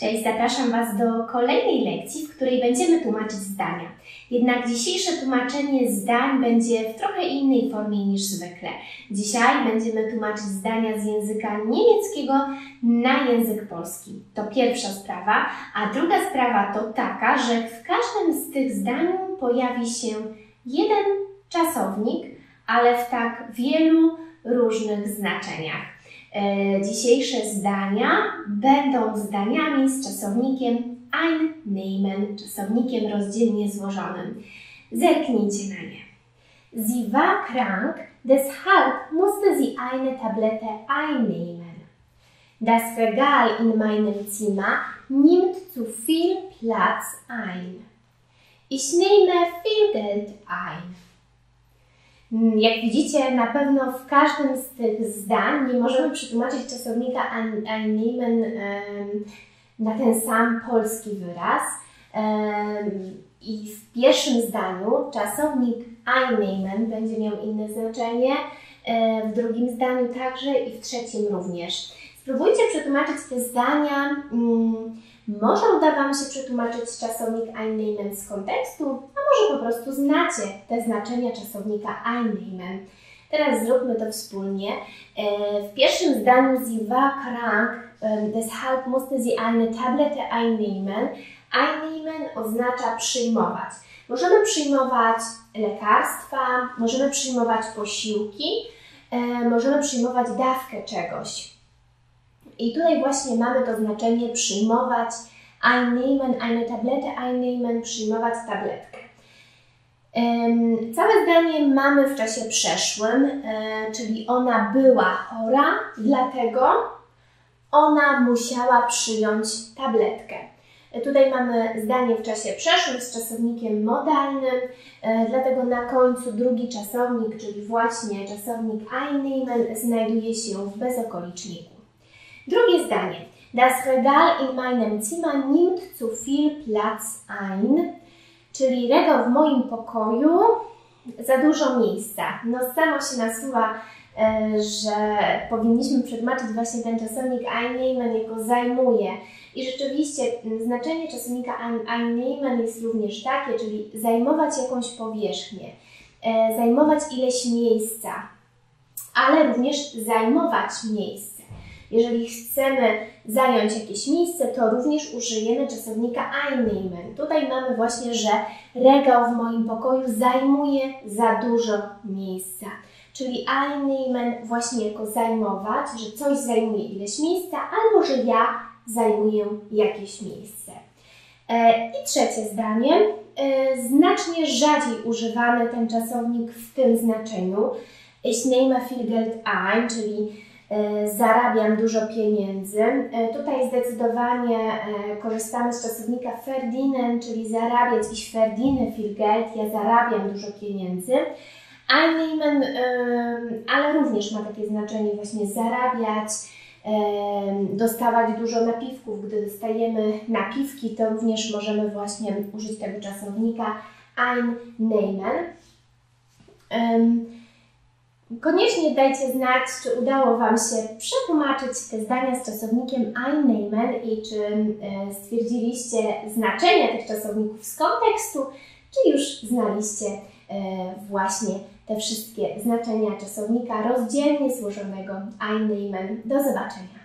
Cześć, zapraszam Was do kolejnej lekcji, w której będziemy tłumaczyć zdania. Jednak dzisiejsze tłumaczenie zdań będzie w trochę innej formie niż zwykle. Dzisiaj będziemy tłumaczyć zdania z języka niemieckiego na język polski. To pierwsza sprawa, a druga sprawa to taka, że w każdym z tych zdań pojawi się jeden czasownik, ale w tak wielu różnych znaczeniach. E, dzisiejsze zdania będą zdaniami z czasownikiem einnehmen, czasownikiem rozdzielnie złożonym. Zerknijcie na nie. Sie war krank, deshalb musste sie eine Tablette einnehmen. Das Regal in meinem Zimmer nimmt zu viel Platz ein. Ich nehme viel Geld ein. Mm, jak widzicie, na pewno w każdym z tych zdań nie możemy przetłumaczyć czasownika einnehmen na ten sam polski wyraz. I w pierwszym zdaniu czasownik einnehmen będzie miał inne znaczenie, w drugim zdaniu także i w trzecim również. Spróbujcie przetłumaczyć te zdania. Mm, może uda Wam się przetłumaczyć czasownik einnehmen z kontekstu, może po prostu znacie te znaczenia czasownika einnehmen. Teraz zróbmy to wspólnie. E, w pierwszym zdaniu sie war krank, deshalb musste sie eine Tablette einnehmen. Einnehmen oznacza przyjmować. Możemy przyjmować lekarstwa, możemy przyjmować posiłki, e, możemy przyjmować dawkę czegoś. I tutaj właśnie mamy to znaczenie przyjmować einnehmen, eine Tablette einnehmen, przyjmować tabletkę. Całe zdanie mamy w czasie przeszłym, e, czyli ona była chora, dlatego ona musiała przyjąć tabletkę. E, tutaj mamy zdanie w czasie przeszłym z czasownikiem modalnym, e, dlatego na końcu drugi czasownik, czyli właśnie czasownik einnehmen, znajduje się w bezokoliczniku. Drugie zdanie. Das Regal in meinem Zimmer nimmt zu viel Platz ein. Czyli regał w moim pokoju za dużo miejsca. No samo się nasuwa, e, że powinniśmy przetłumaczyć właśnie ten czasownik einnehmen jako zajmuje. I rzeczywiście znaczenie czasownika einnehmen jest również takie, czyli zajmować jakąś powierzchnię, e, zajmować ileś miejsca, ale również zajmować miejsce. Jeżeli chcemy zająć jakieś miejsce, to również użyjemy czasownika einnehmen. Tutaj mamy właśnie, że regał w moim pokoju zajmuje za dużo miejsca. Czyli einnehmen właśnie jako zajmować, że coś zajmuje ileś miejsca, albo że ja zajmuję jakieś miejsce. E, I trzecie zdanie. E, znacznie rzadziej używamy ten czasownik w tym znaczeniu. Ich nehme viel Geld ein, czyli zarabiam dużo pieniędzy. E, tutaj zdecydowanie e, korzystamy z czasownika verdienen, czyli zarabiać, ich verdiene viel ja zarabiam dużo pieniędzy. Einnehmen, ale również ma takie znaczenie właśnie zarabiać, dostawać dużo napiwków. Gdy dostajemy napiwki, to również możemy właśnie użyć tego czasownika einnehmen. Koniecznie dajcie znać, czy udało Wam się przetłumaczyć te zdania z czasownikiem einnehmen i czy e, stwierdziliście znaczenie tych czasowników z kontekstu, czy już znaliście e, właśnie te wszystkie znaczenia czasownika rozdzielnie złożonego einnehmen. Do zobaczenia.